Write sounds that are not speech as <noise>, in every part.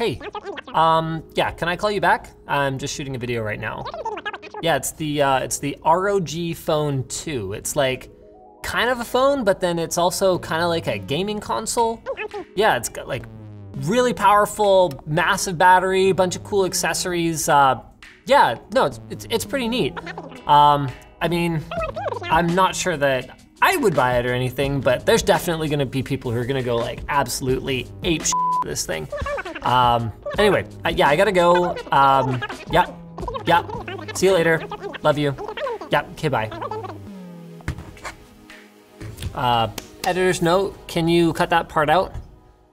Hey, um, yeah, can I call you back? I'm just shooting a video right now. Yeah, it's the uh, it's the ROG Phone 2. It's like kind of a phone, but then it's also kind of like a gaming console. Yeah, it's got like really powerful, massive battery, bunch of cool accessories. Uh, yeah, no, it's, it's, it's pretty neat. Um, I mean, I'm not sure that I would buy it or anything, but there's definitely gonna be people who are gonna go like absolutely ape this thing. Um, anyway, uh, yeah, I gotta go. Um, yeah, yeah, see you later. Love you. Yeah, okay, bye. Uh, editor's note, can you cut that part out?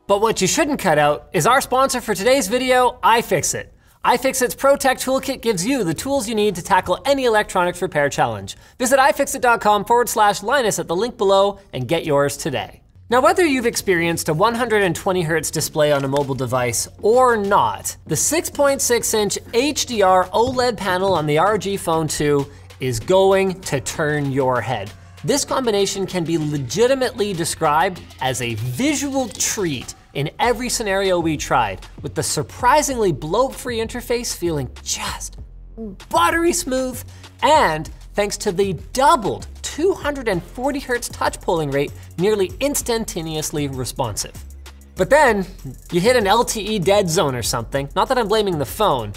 But what you shouldn't cut out is our sponsor for today's video, iFixit. iFixit's ProTech Toolkit gives you the tools you need to tackle any electronics repair challenge. Visit ifixit.com forward slash Linus at the link below and get yours today. Now, whether you've experienced a 120 hertz display on a mobile device or not, the 6.6 inch HDR OLED panel on the ROG Phone 2 is going to turn your head. This combination can be legitimately described as a visual treat in every scenario we tried, with the surprisingly bloat-free interface feeling just buttery smooth, and thanks to the doubled 240 hertz touch polling rate, nearly instantaneously responsive. But then you hit an LTE dead zone or something, not that I'm blaming the phone,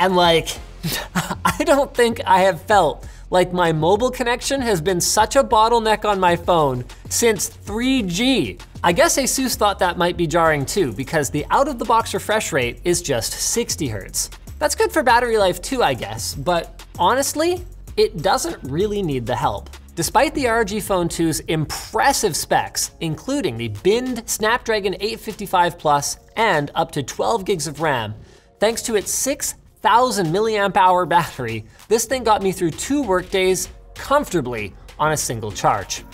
and like, <laughs> I don't think I have felt like my mobile connection has been such a bottleneck on my phone since 3G. I guess Asus thought that might be jarring too, because the out of the box refresh rate is just 60 hertz. That's good for battery life too, I guess, but honestly, it doesn't really need the help. Despite the ROG Phone 2's impressive specs, including the binned Snapdragon 855 Plus and up to 12 gigs of RAM, thanks to its 6,000 milliamp hour battery, this thing got me through two workdays comfortably on a single charge.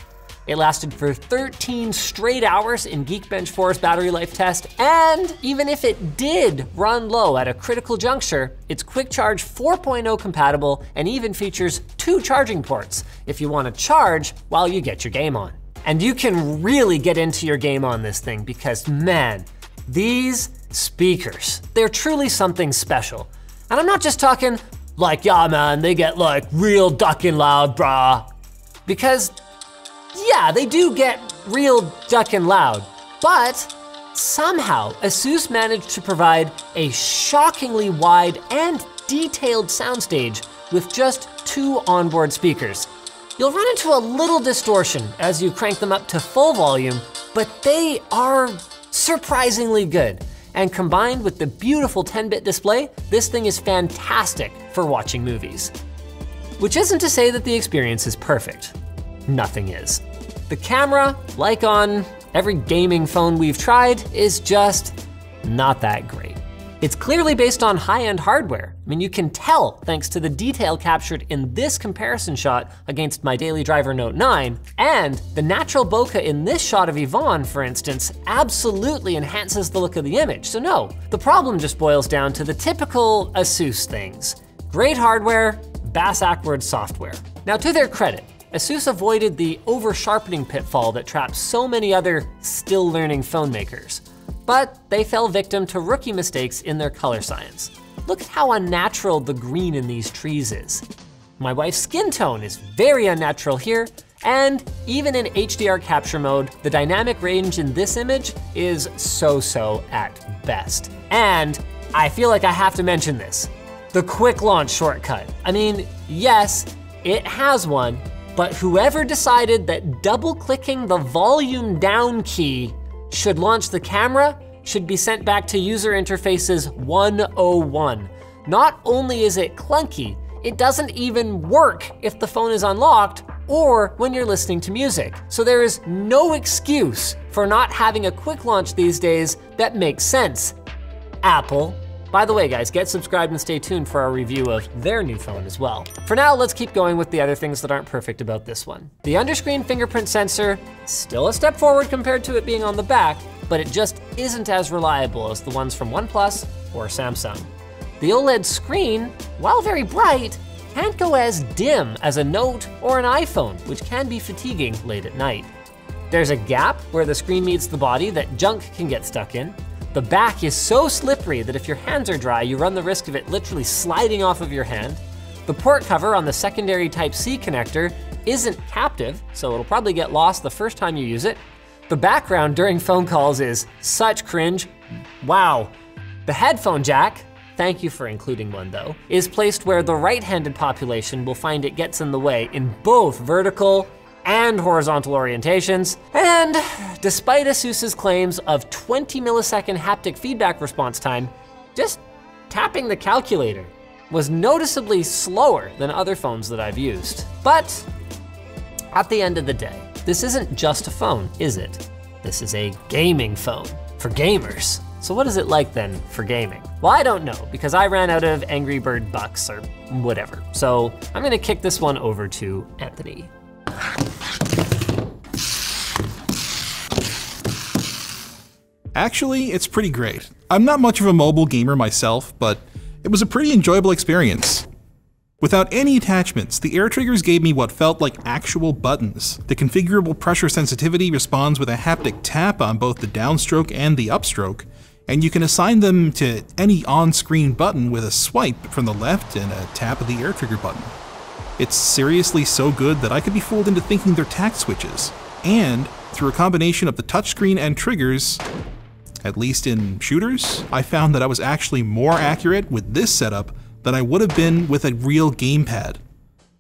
It lasted for 13 straight hours in Geekbench 4's battery life test, and even if it did run low at a critical juncture, it's Quick Charge 4.0 compatible and even features two charging ports if you wanna charge while you get your game on. And you can really get into your game on this thing because man, these speakers, they're truly something special. And I'm not just talking like, yeah man, they get like real ducking loud, brah. Because yeah, they do get real ducking loud, but somehow ASUS managed to provide a shockingly wide and detailed soundstage with just two onboard speakers. You'll run into a little distortion as you crank them up to full volume, but they are surprisingly good. And combined with the beautiful 10-bit display, this thing is fantastic for watching movies. Which isn't to say that the experience is perfect. Nothing is. The camera, like on every gaming phone we've tried, is just not that great. It's clearly based on high-end hardware. I mean, you can tell thanks to the detail captured in this comparison shot against my daily driver Note 9, and the natural bokeh in this shot of Yvonne, for instance, absolutely enhances the look of the image. So no, the problem just boils down to the typical ASUS things. Great hardware, bass-ackwards software. Now to their credit, ASUS avoided the over-sharpening pitfall that traps so many other still learning phone makers but they fell victim to rookie mistakes in their color science. Look at how unnatural the green in these trees is. My wife's skin tone is very unnatural here, and even in HDR capture mode, the dynamic range in this image is so-so at best. And I feel like I have to mention this. The quick launch shortcut. I mean, yes, it has one, but whoever decided that double clicking the volume down key should launch the camera should be sent back to user interfaces 101. Not only is it clunky, it doesn't even work if the phone is unlocked or when you're listening to music. So there is no excuse for not having a quick launch these days that makes sense. Apple, by the way, guys, get subscribed and stay tuned for our review of their new phone as well. For now, let's keep going with the other things that aren't perfect about this one. The underscreen fingerprint sensor, still a step forward compared to it being on the back, but it just isn't as reliable as the ones from OnePlus or Samsung. The OLED screen, while very bright, can't go as dim as a Note or an iPhone, which can be fatiguing late at night. There's a gap where the screen meets the body that junk can get stuck in, The back is so slippery that if your hands are dry, you run the risk of it literally sliding off of your hand. The port cover on the secondary Type-C connector isn't captive, so it'll probably get lost the first time you use it. The background during phone calls is such cringe. Wow. The headphone jack, thank you for including one though, is placed where the right-handed population will find it gets in the way in both vertical and horizontal orientations. And despite ASUS's claims of 20 millisecond haptic feedback response time, just tapping the calculator was noticeably slower than other phones that I've used. But at the end of the day, this isn't just a phone, is it? This is a gaming phone for gamers. So what is it like then for gaming? Well, I don't know because I ran out of Angry Bird bucks or whatever. So I'm gonna kick this one over to Anthony. Actually, it's pretty great. I'm not much of a mobile gamer myself, but it was a pretty enjoyable experience. Without any attachments, the air triggers gave me what felt like actual buttons. The configurable pressure sensitivity responds with a haptic tap on both the downstroke and the upstroke, and you can assign them to any on-screen button with a swipe from the left and a tap of the air trigger button. It's seriously so good that I could be fooled into thinking they're tact switches. And, through a combination of the touchscreen and triggers, at least in shooters, I found that I was actually more accurate with this setup than I would have been with a real gamepad.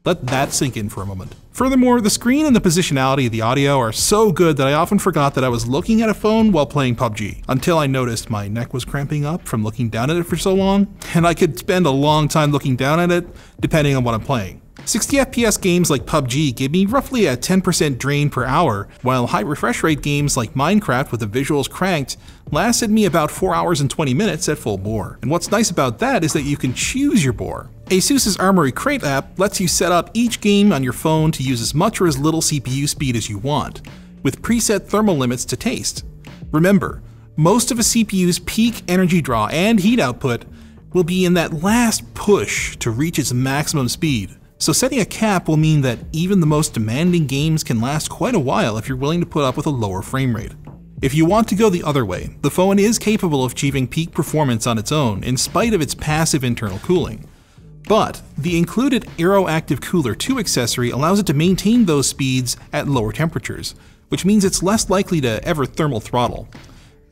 Let that sink in for a moment. Furthermore, the screen and the positionality of the audio are so good that I often forgot that I was looking at a phone while playing PUBG, until I noticed my neck was cramping up from looking down at it for so long, and I could spend a long time looking down at it, depending on what I'm playing. 60 FPS games like PUBG give me roughly a 10% drain per hour, while high refresh rate games like Minecraft with the visuals cranked lasted me about 4 hours and 20 minutes at full bore. And what's nice about that is that you can choose your bore. ASUS's Armoury Crate app lets you set up each game on your phone to use as much or as little CPU speed as you want, with preset thermal limits to taste. Remember, most of a CPU's peak energy draw and heat output will be in that last push to reach its maximum speed. So setting a cap will mean that even the most demanding games can last quite a while if you're willing to put up with a lower frame rate. If you want to go the other way, the phone is capable of achieving peak performance on its own in spite of its passive internal cooling. But the included AeroActive Cooler 2 accessory allows it to maintain those speeds at lower temperatures, which means it's less likely to ever thermal throttle.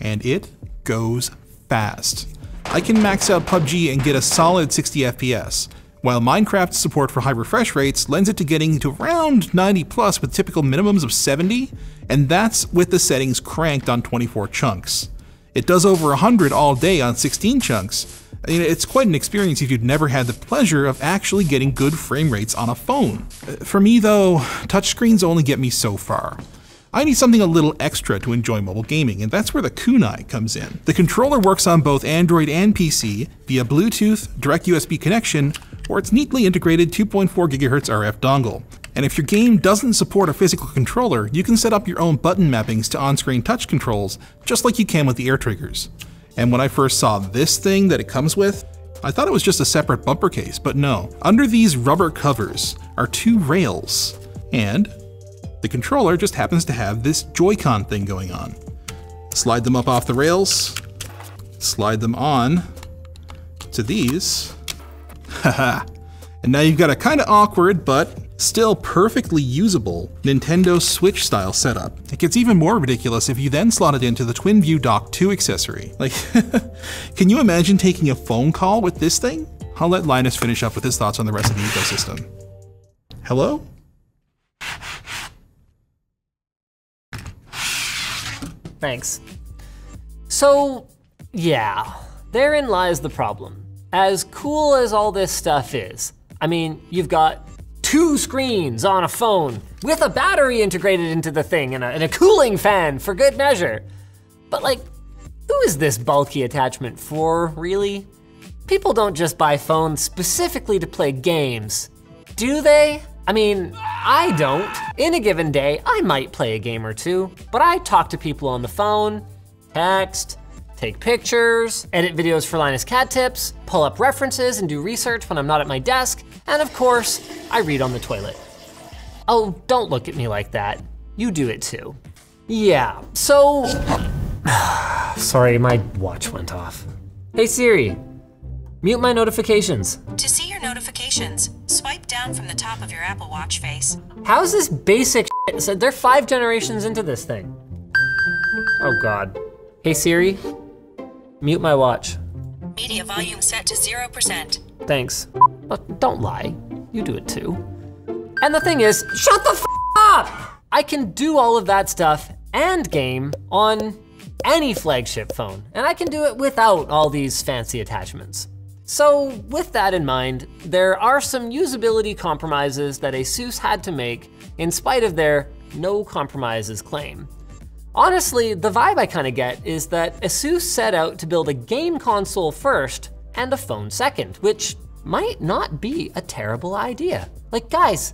And it goes fast. I can max out PUBG and get a solid 60 FPS, while Minecraft's support for high refresh rates lends it to getting to around 90 plus with typical minimums of 70, and that's with the settings cranked on 24 chunks. It does over 100 all day on 16 chunks. It's quite an experience if you've never had the pleasure of actually getting good frame rates on a phone. Uh, for me though, touchscreens only get me so far. I need something a little extra to enjoy mobile gaming, and that's where the Kunai comes in. The controller works on both Android and PC via Bluetooth, direct USB connection, or its neatly integrated 2.4 GHz RF dongle. And if your game doesn't support a physical controller, you can set up your own button mappings to on-screen touch controls, just like you can with the air triggers. And when I first saw this thing that it comes with, I thought it was just a separate bumper case, but no. Under these rubber covers are two rails, and the controller just happens to have this Joy-Con thing going on. Slide them up off the rails, slide them on to these, <laughs> haha. and now you've got a kinda awkward, but still perfectly usable Nintendo Switch style setup. It gets even more ridiculous if you then slot it into the TwinView Dock 2 accessory. Like, <laughs> can you imagine taking a phone call with this thing? I'll let Linus finish up with his thoughts on the rest of the ecosystem. Hello? Thanks. So, yeah, therein lies the problem. As cool as all this stuff is, I mean, you've got two screens on a phone with a battery integrated into the thing and a, and a cooling fan for good measure. But like, who is this bulky attachment for, really? People don't just buy phones specifically to play games, do they? I mean, I don't. In a given day, I might play a game or two, but I talk to people on the phone, text, take pictures, edit videos for Linus Cat Tips, pull up references and do research when I'm not at my desk, and of course, I read on the toilet. Oh, don't look at me like that. You do it too. Yeah, so, <sighs> <sighs> Sorry, my watch went off. Hey Siri, mute my notifications. To see your notifications, swipe down from the top of your Apple Watch face. How's this basic shit? So they're five generations into this thing. Oh God. Hey Siri, mute my watch. Media volume set to 0%. Thanks. Oh, don't lie. You do it too. And the thing is, shut the f up! I can do all of that stuff and game on any flagship phone, and I can do it without all these fancy attachments. So with that in mind, there are some usability compromises that ASUS had to make in spite of their no compromises claim. Honestly, the vibe I kinda get is that ASUS set out to build a game console first and a phone second, which might not be a terrible idea. Like guys,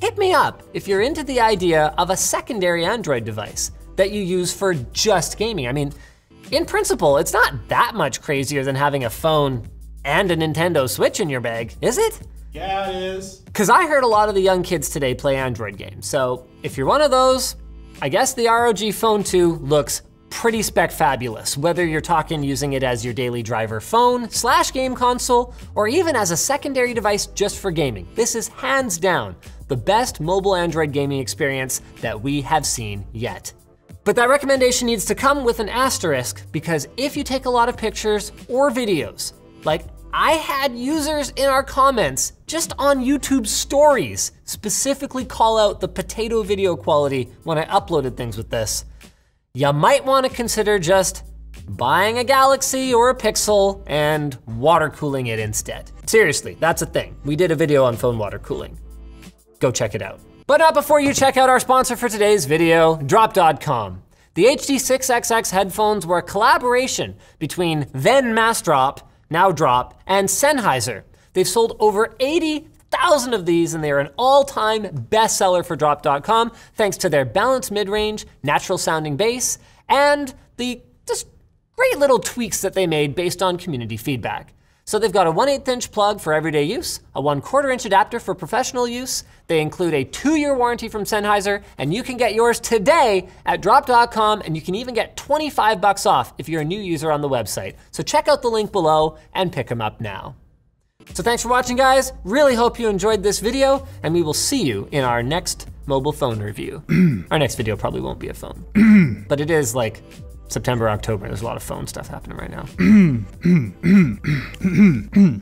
hit me up if you're into the idea of a secondary Android device that you use for just gaming. I mean, in principle, it's not that much crazier than having a phone and a Nintendo Switch in your bag, is it? Yeah, it is. Cause I heard a lot of the young kids today play Android games. So if you're one of those, I guess the ROG Phone 2 looks pretty spec fabulous, whether you're talking using it as your daily driver phone slash game console, or even as a secondary device just for gaming. This is hands down the best mobile Android gaming experience that we have seen yet. But that recommendation needs to come with an asterisk because if you take a lot of pictures or videos, like I had users in our comments just on YouTube stories specifically call out the potato video quality when I uploaded things with this. You might wanna consider just buying a Galaxy or a Pixel and water cooling it instead. Seriously, that's a thing. We did a video on phone water cooling. Go check it out. But not before you check out our sponsor for today's video, Drop.com. The HD6XX headphones were a collaboration between then Massdrop, now Drop, and Sennheiser. They've sold over 80,000 of these and they are an all-time bestseller for Drop.com thanks to their balanced mid-range, natural sounding bass, and the just great little tweaks that they made based on community feedback. So they've got a 1 8 inch plug for everyday use, a 1 quarter inch adapter for professional use. They include a two year warranty from Sennheiser, and you can get yours today at drop.com, and you can even get 25 bucks off if you're a new user on the website. So check out the link below and pick them up now. So thanks for watching guys, really hope you enjoyed this video, and we will see you in our next mobile phone review. <clears throat> our next video probably won't be a phone, <clears throat> but it is like September, October, there's a lot of phone stuff happening right now. <clears throat> <clears throat> <clears throat>